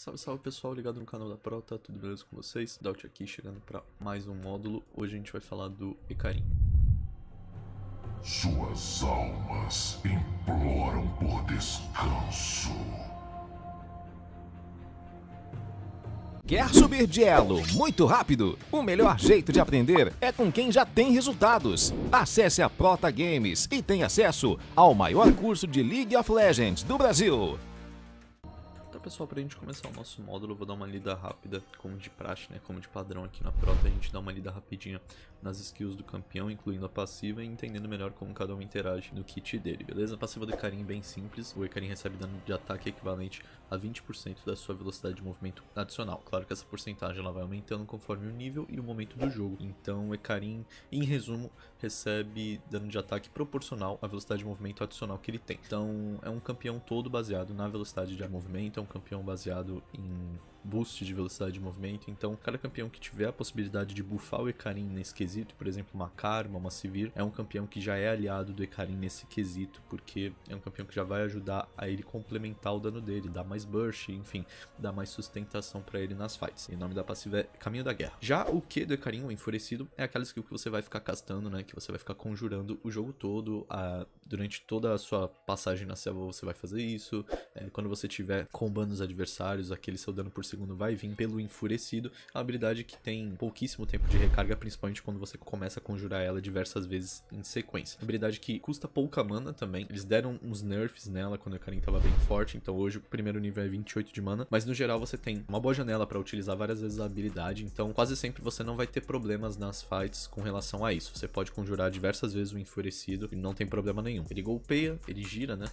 Salve, salve pessoal ligado no canal da Prota, tudo beleza com vocês? Daut aqui, chegando para mais um módulo. Hoje a gente vai falar do Ecarim. Suas almas imploram por descanso. Quer subir de elo muito rápido? O melhor jeito de aprender é com quem já tem resultados. Acesse a Prota Games e tenha acesso ao maior curso de League of Legends do Brasil. Então pessoal, pra gente começar o nosso módulo, eu vou dar uma lida rápida, como de praxe, né, como de padrão aqui na Prota, a gente dá uma lida rapidinha nas skills do campeão, incluindo a passiva e entendendo melhor como cada um interage no kit dele, beleza? A passiva do Ekarim é bem simples, o Ekarim recebe dano de ataque equivalente a 20% da sua velocidade de movimento adicional. Claro que essa porcentagem ela vai aumentando conforme o nível e o momento do jogo. Então Ekarim, em resumo, recebe dano de ataque proporcional à velocidade de movimento adicional que ele tem. Então é um campeão todo baseado na velocidade de movimento, é um campeão baseado em boost de velocidade de movimento. Então, cada campeão que tiver a possibilidade de buffar o Ekarim nesse quesito, por exemplo, uma Karma, uma Sivir, é um campeão que já é aliado do Ekarim nesse quesito, porque é um campeão que já vai ajudar a ele complementar o dano dele, dar mais burst, enfim, dar mais sustentação para ele nas fights. E o nome da passiva é Caminho da Guerra. Já o Q do Ekarim, o Enfurecido, é aquela skill que você vai ficar castando, né, que você vai ficar conjurando o jogo todo, a... durante toda a sua passagem na selva você vai fazer isso, é, quando você tiver combando os adversários, aquele seu dano por segundo vai vir pelo Enfurecido, uma habilidade que tem pouquíssimo tempo de recarga, principalmente quando você começa a conjurar ela diversas vezes em sequência. Uma habilidade que custa pouca mana também, eles deram uns nerfs nela quando o Karin estava bem forte, então hoje o primeiro nível é 28 de mana, mas no geral você tem uma boa janela para utilizar várias vezes a habilidade, então quase sempre você não vai ter problemas nas fights com relação a isso. Você pode conjurar diversas vezes o Enfurecido e não tem problema nenhum. Ele golpeia, ele gira, né?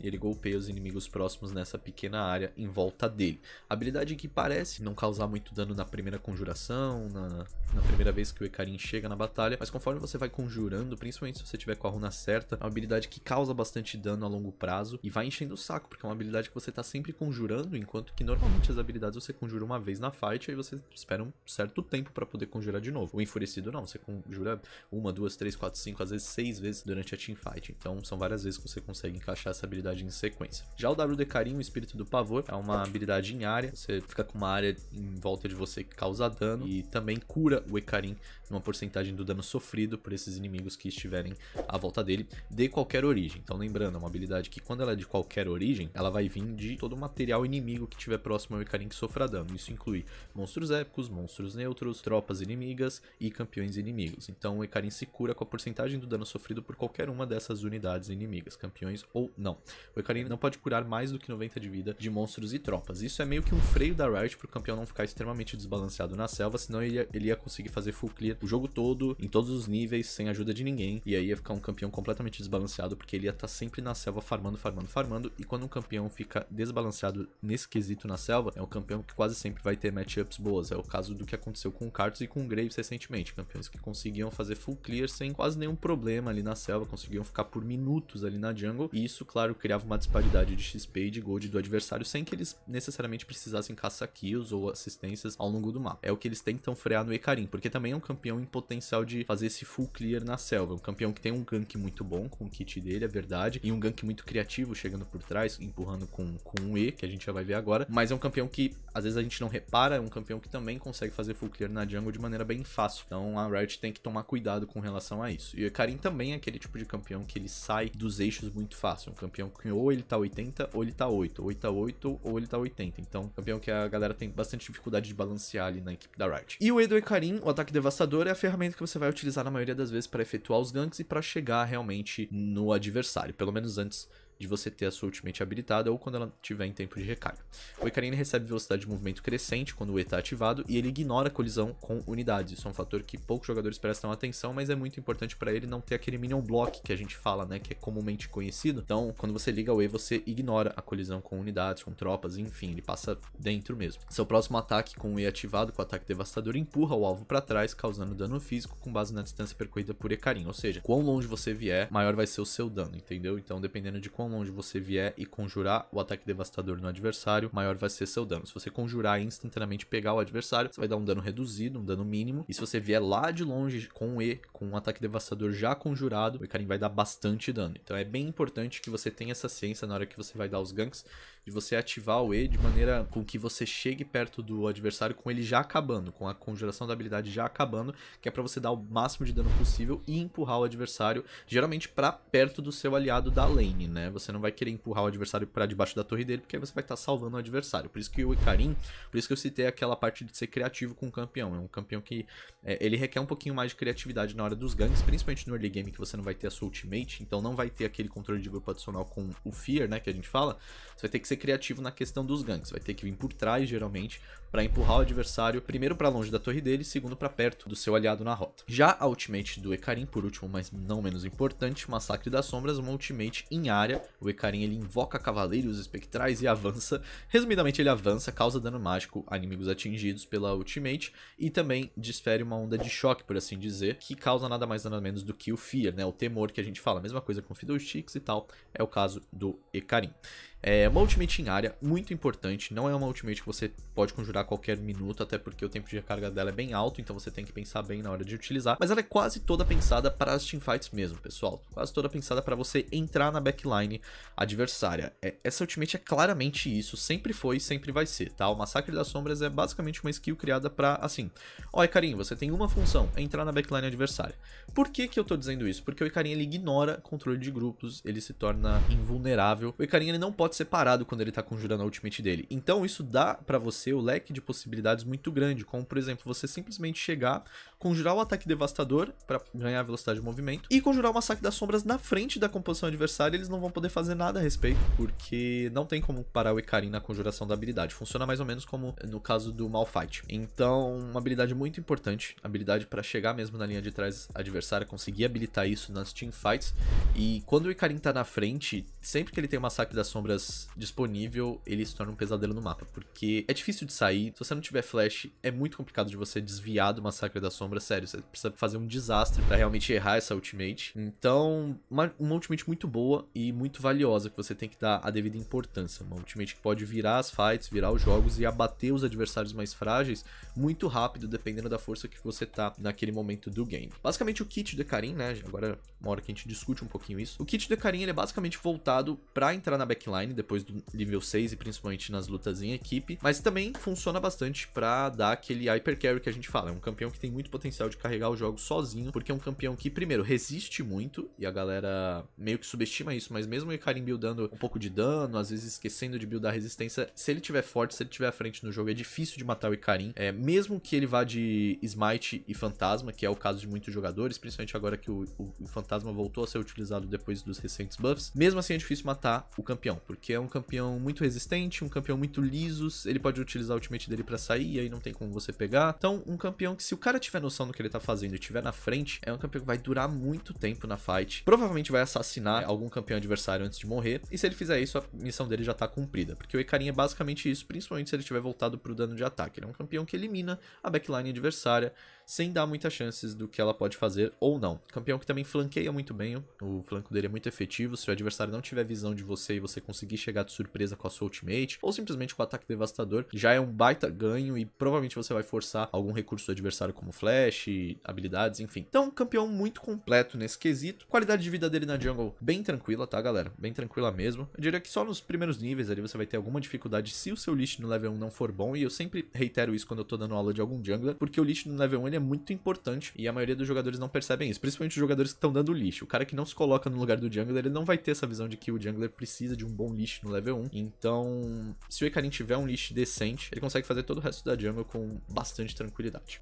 Ele golpeia os inimigos próximos nessa pequena área em volta dele. Habilidade que parece não causar muito dano na primeira conjuração, na, na primeira vez que o Ekarim chega na batalha, mas conforme você vai conjurando, principalmente se você tiver com a runa certa, é uma habilidade que causa bastante dano a longo prazo e vai enchendo o saco, porque é uma habilidade que você tá sempre conjurando, enquanto que normalmente as habilidades você conjura uma vez na fight e aí você espera um certo tempo para poder conjurar de novo. O enfurecido não, você conjura uma, duas, três, quatro, cinco, às vezes seis vezes durante a teamfight. Então são várias vezes que você consegue encaixar essa habilidade em sequência. Já o WD Carinho, o Espírito do Pavor, é uma habilidade em área, você fica com uma área em volta de você que causa dano e também cura o Ecarim numa porcentagem do dano sofrido por esses inimigos que estiverem à volta dele, de qualquer origem. Então lembrando, é uma habilidade que quando ela é de qualquer origem, ela vai vir de todo o material inimigo que estiver próximo ao Ecarim que sofra dano. Isso inclui monstros épicos, monstros neutros, tropas inimigas e campeões inimigos. Então o Ecarim se cura com a porcentagem do dano sofrido por qualquer uma dessas unidades inimigas, campeões ou não. O Ecarim não pode curar mais do que 90 de vida de monstros e tropas. Isso é meio que um freio da Riot para o campeão não ficar extremamente desbalanceado na selva, senão ele ia, ele ia conseguir fazer full clear o jogo todo, em todos os níveis, sem ajuda de ninguém, e aí ia ficar um campeão completamente desbalanceado, porque ele ia estar tá sempre na selva farmando, farmando, farmando, e quando um campeão fica desbalanceado nesse quesito na selva, é um campeão que quase sempre vai ter matchups boas. É o caso do que aconteceu com o Kartos e com o Graves recentemente, campeões que conseguiam fazer full clear sem quase nenhum problema ali na selva, conseguiam ficar por minutos ali na jungle, e isso, claro, criava uma disparidade de XP e de gold do adversário sem que eles necessariamente precisassem caçar kills ou assistências ao longo do mapa. É o que eles tentam frear no Ekarim, porque também é um campeão em potencial de fazer esse full clear na selva. Um campeão que tem um gank muito bom com o kit dele, é verdade, e um gank muito criativo chegando por trás, empurrando com, com um E, que a gente já vai ver agora, mas é um campeão que às vezes a gente não repara, é um campeão que também consegue fazer full clear na jungle de maneira bem fácil. Então a Riot tem que tomar cuidado com relação a isso. E o Ekarim também é aquele tipo de campeão que ele sai dos eixos muito fácil. Um campeão que ou ele tá 80 ou ele tá 8. Ou ele tá 8 ou ele tá 80. Então, campeão que a galera tem bastante dificuldade de balancear ali na equipe da Riot. E o Edo Ekarim, o ataque devastador, é a ferramenta que você vai utilizar na maioria das vezes para efetuar os ganks e para chegar realmente no adversário. Pelo menos antes de você ter a sua ultimate habilitada ou quando ela tiver em tempo de recarga. O Icarim recebe velocidade de movimento crescente quando o E está ativado e ele ignora a colisão com unidades. Isso é um fator que poucos jogadores prestam atenção, mas é muito importante para ele não ter aquele minion block que a gente fala, né, que é comumente conhecido. Então, quando você liga o E, você ignora a colisão com unidades, com tropas, enfim, ele passa dentro mesmo. Seu próximo ataque com o E ativado, com o ataque devastador, empurra o alvo para trás, causando dano físico com base na distância percorrida por Icarim. Ou seja, quão longe você vier, maior vai ser o seu dano, entendeu? Então, dependendo de quão longe você vier e conjurar o ataque devastador no adversário, maior vai ser seu dano. Se você conjurar instantaneamente pegar o adversário, você vai dar um dano reduzido, um dano mínimo. E se você vier lá de longe com um E, com um ataque devastador já conjurado, o Icarim vai dar bastante dano. Então é bem importante que você tenha essa ciência na hora que você vai dar os ganks, de você ativar o E de maneira com que você chegue perto do adversário com ele já acabando, com a conjuração da habilidade já acabando, que é para você dar o máximo de dano possível e empurrar o adversário, geralmente para perto do seu aliado da lane, né? Você não vai querer empurrar o adversário para debaixo da torre dele, porque aí você vai estar tá salvando o adversário. Por isso que o Icarim, por isso que eu citei aquela parte de ser criativo com o campeão. É um campeão que é, ele requer um pouquinho mais de criatividade na hora dos ganks, principalmente no early game que você não vai ter a sua ultimate, então não vai ter aquele controle de grupo adicional com o Fear, né, que a gente fala. Você vai ter que ser criativo na questão dos ganks, vai ter que vir por trás, geralmente, para empurrar o adversário, primeiro para longe da torre dele, segundo para perto do seu aliado na rota. Já a ultimate do Ekarim, por último, mas não menos importante, Massacre das Sombras, uma ultimate em área. O Ekarim ele invoca cavaleiros espectrais e avança. Resumidamente, ele avança, causa dano mágico a inimigos atingidos pela ultimate e também desfere uma onda de choque, por assim dizer, que causa nada mais nada menos do que o fear, né? O temor que a gente fala. Mesma coisa com Fiddlesticks e tal, é o caso do Ekarim. É uma ultimate em área, muito importante, não é uma ultimate que você pode conjurar qualquer minuto, até porque o tempo de recarga dela é bem alto, então você tem que pensar bem na hora de utilizar, mas ela é quase toda pensada para as teamfights mesmo, pessoal, quase toda pensada para você entrar na backline adversária. É, essa ultimate é claramente isso, sempre foi e sempre vai ser, tá? O Massacre das Sombras é basicamente uma skill criada para, assim, ó, Icarim, você tem uma função, é entrar na backline adversária. Por que que eu tô dizendo isso? Porque o Icarim, ele ignora controle de grupos, ele se torna invulnerável, o Icarim, ele não pode separado quando ele tá conjurando a ultimate dele. Então isso dá para você o leque de possibilidades muito grande, como por exemplo, você simplesmente chegar, conjurar o ataque devastador para ganhar velocidade de movimento e conjurar o massacre das sombras na frente da composição adversária, eles não vão poder fazer nada a respeito, porque não tem como parar o Icarim na conjuração da habilidade. Funciona mais ou menos como no caso do Malfight. Então, uma habilidade muito importante, habilidade para chegar mesmo na linha de trás adversária, conseguir habilitar isso nas teamfights. E quando o Icarim tá na frente, sempre que ele tem o massacre das sombras disponível, ele se torna um pesadelo no mapa, porque é difícil de sair, se você não tiver flash, é muito complicado de você desviar do Massacre da Sombra, sério, você precisa fazer um desastre para realmente errar essa ultimate. Então, uma, uma ultimate muito boa e muito valiosa, que você tem que dar a devida importância, uma ultimate que pode virar as fights, virar os jogos e abater os adversários mais frágeis muito rápido, dependendo da força que você tá naquele momento do game. Basicamente o kit do Karim, né, agora uma hora que a gente discute um pouquinho isso, o kit do Karim ele é basicamente voltado para entrar na backline, depois do nível 6 e principalmente nas lutas em equipe, mas também funciona bastante para dar aquele hyper carry que a gente fala. É um campeão que tem muito potencial de carregar o jogo sozinho, porque é um campeão que, primeiro, resiste muito e a galera meio que subestima isso, mas mesmo o Ikarim buildando um pouco de dano, às vezes esquecendo de buildar resistência, se ele tiver forte, se ele tiver à frente no jogo, é difícil de matar o Ikarim. É, mesmo que ele vá de Smite e Fantasma, que é o caso de muitos jogadores, principalmente agora que o, o, o Fantasma voltou a ser utilizado depois dos recentes buffs, mesmo assim é difícil matar o campeão, porque é um campeão muito resistente, um campeão muito liso, ele pode utilizar o dele para sair, e aí não tem como você pegar. Então, um campeão que se o cara tiver noção do que ele tá fazendo e tiver na frente, é um campeão que vai durar muito tempo na fight. Provavelmente vai assassinar algum campeão adversário antes de morrer, e se ele fizer isso, a missão dele já tá cumprida, porque o Ekarin é basicamente isso, principalmente se ele tiver voltado pro dano de ataque. Ele é um campeão que elimina a backline adversária, sem dar muitas chances do que ela pode fazer ou não. Campeão que também flanqueia muito bem, o flanco dele é muito efetivo, se o adversário não tiver visão de você e você conseguir chegar de surpresa com a sua ultimate, ou simplesmente com o ataque devastador, já é um baita ganho e provavelmente você vai forçar algum recurso do adversário como flash, habilidades, enfim. Então, um campeão muito completo nesse quesito. Qualidade de vida dele na jungle bem tranquila, tá, galera? Bem tranquila mesmo. Eu diria que só nos primeiros níveis ali você vai ter alguma dificuldade se o seu Lich no level 1 não for bom, e eu sempre reitero isso quando eu tô dando aula de algum jungler, porque o Lich no level 1 ele é muito importante e a maioria dos jogadores não percebem isso, principalmente os jogadores que estão dando lixo. O cara que não se coloca no lugar do jungler, ele não vai ter essa visão de que o jungler precisa de um bom lixo no level 1. Então, se o Ekarin tiver um lixo decente, ele consegue fazer todo o resto da jungle com bastante tranquilidade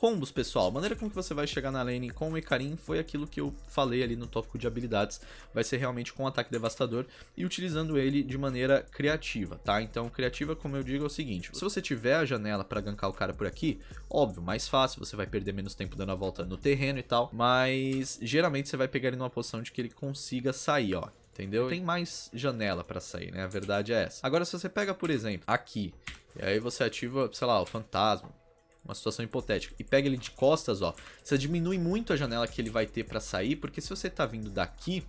combos, pessoal. A maneira com que você vai chegar na lane com o Ekarim foi aquilo que eu falei ali no tópico de habilidades. Vai ser realmente com um ataque devastador e utilizando ele de maneira criativa, tá? Então, criativa, como eu digo, é o seguinte. Se você tiver a janela para gankar o cara por aqui, óbvio, mais fácil, você vai perder menos tempo dando a volta no terreno e tal. Mas, geralmente, você vai pegar ele numa posição de que ele consiga sair, ó entendeu? Tem mais janela para sair, né? A verdade é essa. Agora, se você pega, por exemplo, aqui, e aí você ativa, sei lá, o fantasma, uma situação hipotética, e pega ele de costas, ó, você diminui muito a janela que ele vai ter para sair, porque se você tá vindo daqui,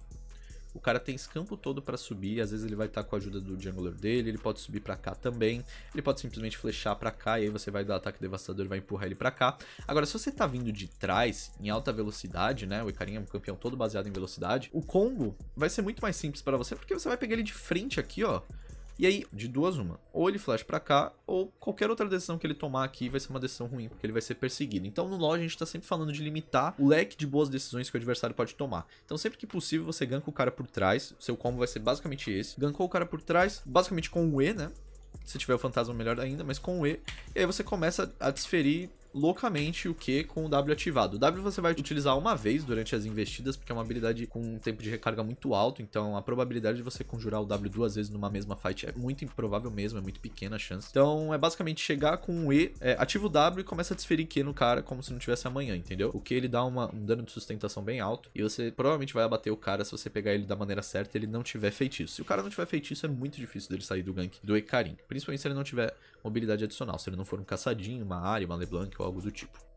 o cara tem esse campo todo para subir, às vezes ele vai estar tá com a ajuda do jungler dele, ele pode subir para cá também, ele pode simplesmente flechar para cá e aí você vai dar ataque devastador e vai empurrar ele para cá. Agora, se você tá vindo de trás, em alta velocidade, né, o Icarim é um campeão todo baseado em velocidade, o combo vai ser muito mais simples para você, porque você vai pegar ele de frente aqui, ó, e aí, de duas uma, ou ele flash para cá, ou qualquer outra decisão que ele tomar aqui vai ser uma decisão ruim, porque ele vai ser perseguido. Então no LoL a gente tá sempre falando de limitar o leque de boas decisões que o adversário pode tomar. Então sempre que possível você ganka o cara por trás, seu combo vai ser basicamente esse. Gankou o cara por trás, basicamente com o E, né? Se tiver o fantasma melhor ainda, mas com o E. E aí você começa a desferir loucamente o que com o W ativado. O W você vai utilizar uma vez durante as investidas, porque é uma habilidade com um tempo de recarga muito alto, então a probabilidade de você conjurar o W duas vezes numa mesma fight é muito improvável mesmo, é muito pequena a chance. Então é basicamente chegar com um E, é, ativa o W e começa a desferir Q no cara como se não tivesse amanhã, entendeu? O que ele dá uma, um dano de sustentação bem alto e você provavelmente vai abater o cara se você pegar ele da maneira certa e ele não tiver feitiço. Se o cara não tiver feitiço, é muito difícil dele sair do gank do Ekarim, principalmente se ele não tiver mobilidade adicional, se ele não for um caçadinho, uma área, uma LeBlanc algo do tipo.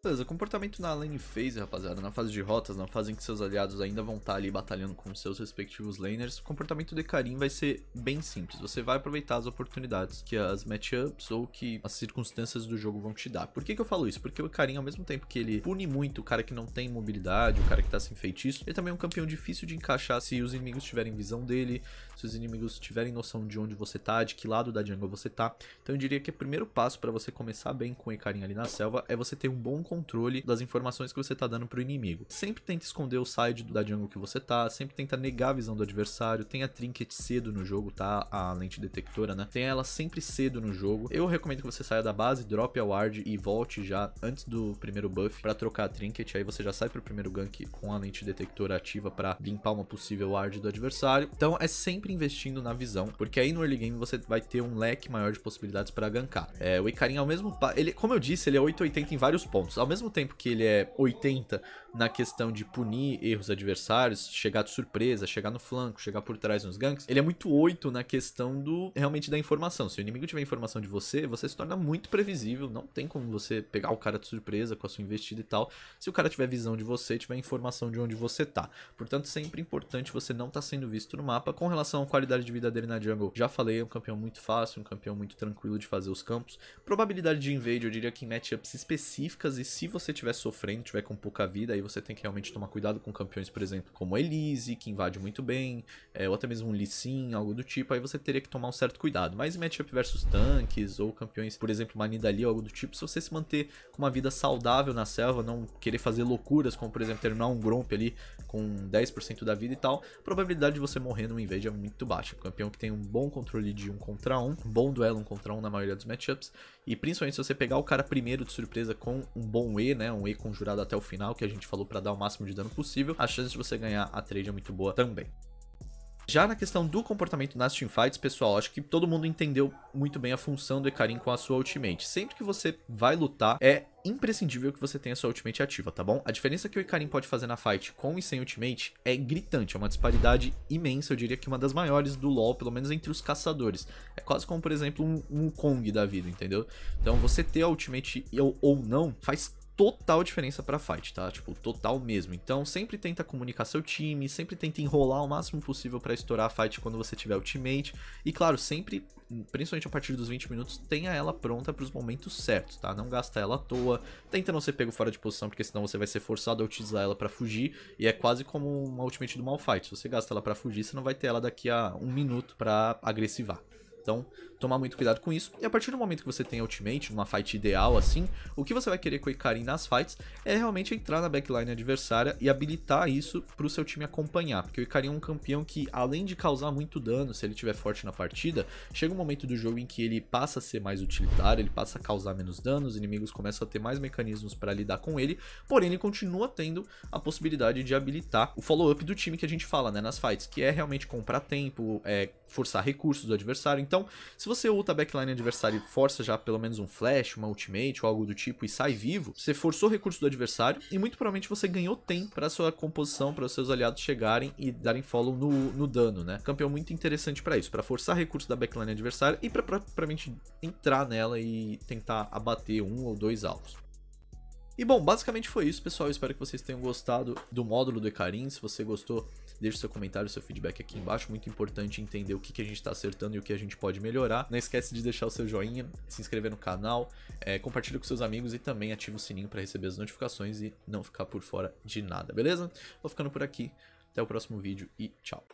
Beleza, comportamento na lane phase, rapaziada, na fase de rotas, na fase em que seus aliados ainda vão estar tá ali batalhando com seus respectivos laners, o comportamento de Karim vai ser bem simples. Você vai aproveitar as oportunidades que as matchups ou que as circunstâncias do jogo vão te dar. Por que, que eu falo isso? Porque o Karim, ao mesmo tempo que ele pune muito o cara que não tem mobilidade, o cara que tá sem feitiço, ele também é um campeão difícil de encaixar se os inimigos tiverem visão dele, se os inimigos tiverem noção de onde você tá, de que lado da jungle você tá. Então eu diria que o primeiro passo para você começar bem com o Ekarim ali na selva é você ter um bom controle das informações que você tá dando pro inimigo. Sempre tenta esconder o side da jungle que você tá, sempre tenta negar a visão do adversário, tenha trinket cedo no jogo, tá? A lente detectora, né? Tenha ela sempre cedo no jogo. Eu recomendo que você saia da base, drop a ward e volte já antes do primeiro buff para trocar a trinket, aí você já sai pro primeiro gank com a lente detectora ativa para limpar uma possível ward do adversário. Então é sempre investindo na visão, porque aí no early game você vai ter um leque maior de possibilidades para gankar. É, o Icarim ao mesmo ele, como eu disse, ele é 880 em vários pontos. Ao mesmo tempo que ele é 80 na questão de punir erros adversários, chegar de surpresa, chegar no flanco, chegar por trás nos ganks, ele é muito 8 na questão do realmente da informação. Se o inimigo tiver informação de você, você se torna muito previsível, não tem como você pegar o cara de surpresa com a sua investida e tal. Se o cara tiver visão de você, tiver informação de onde você tá. Portanto, sempre importante você não tá sendo visto no mapa. Com relação à qualidade de vida dele na jungle, já falei, é um campeão muito fácil, um campeão muito tranquilo de fazer os campos. Probabilidade de invade, eu diria que em matchups específicas e se você estiver sofrendo, tiver com pouca vida, aí você tem que realmente tomar cuidado com campeões, por exemplo, como Elise, que invade muito bem, é, ou até mesmo um Lee Sin, algo do tipo, aí você teria que tomar um certo cuidado. Mas em matchup versus tanques, ou campeões, por exemplo, uma Nidalee ou algo do tipo, se você se manter com uma vida saudável na selva, não querer fazer loucuras, como por exemplo terminar um Gromp ali com 10% da vida e tal, a probabilidade de você morrer no invade é muito baixa. Campeão que tem um bom controle de um contra um, um bom duelo um contra um na maioria dos matchups, e principalmente se você pegar o cara primeiro de surpresa com um bom E, né, um E conjurado até o final, que a gente falou para dar o máximo de dano possível, a chance de você ganhar a trade é muito boa também. Já na questão do comportamento nas teamfights, pessoal, acho que todo mundo entendeu muito bem a função do Ekarim com a sua ultimate. Sempre que você vai lutar, é imprescindível que você tenha sua ultimate ativa, tá bom? A diferença que o Ikarim pode fazer na fight com e sem ultimate é gritante, é uma disparidade imensa, eu diria que uma das maiores do LoL, pelo menos entre os caçadores. É quase como, por exemplo, um, um Kong da vida, entendeu? Então você ter a ultimate ou não faz total diferença pra fight, tá? Tipo, total mesmo. Então, sempre tenta comunicar seu time, sempre tenta enrolar o máximo possível para estourar a fight quando você tiver ultimate. E claro, sempre, principalmente a partir dos 20 minutos, tenha ela pronta para os momentos certos, tá? Não gasta ela à toa, tenta não ser pego fora de posição, porque senão você vai ser forçado a utilizar ela para fugir, e é quase como uma ultimate do Malfight. Se você gasta ela para fugir, você não vai ter ela daqui a um minuto para agressivar. Então, tomar muito cuidado com isso. E a partir do momento que você tem ultimate, uma fight ideal assim, o que você vai querer com o Icarim nas fights é realmente entrar na backline adversária e habilitar isso para o seu time acompanhar. Porque o Icarim é um campeão que, além de causar muito dano, se ele estiver forte na partida, chega um momento do jogo em que ele passa a ser mais utilitário, ele passa a causar menos dano, os inimigos começam a ter mais mecanismos para lidar com ele, porém ele continua tendo a possibilidade de habilitar o follow-up do time que a gente fala, né, nas fights, que é realmente comprar tempo, é forçar recursos do adversário. Então, se você ulta a backline adversário e força já pelo menos um flash, uma ultimate ou algo do tipo e sai vivo, você forçou o recurso do adversário e muito provavelmente você ganhou tempo para sua composição, para os seus aliados chegarem e darem follow no, no dano, né? Campeão muito interessante para isso, para forçar recurso da backline adversária e para propriamente entrar nela e tentar abater um ou dois alvos. E bom, basicamente foi isso, pessoal. Eu espero que vocês tenham gostado do módulo do Ecarim. Se você gostou, deixe seu comentário, seu feedback aqui embaixo. Muito importante entender o que, que a gente está acertando e o que a gente pode melhorar. Não esquece de deixar o seu joinha, se inscrever no canal, é, compartilhe com seus amigos e também ative o sininho para receber as notificações e não ficar por fora de nada, beleza? Vou ficando por aqui. Até o próximo vídeo e tchau.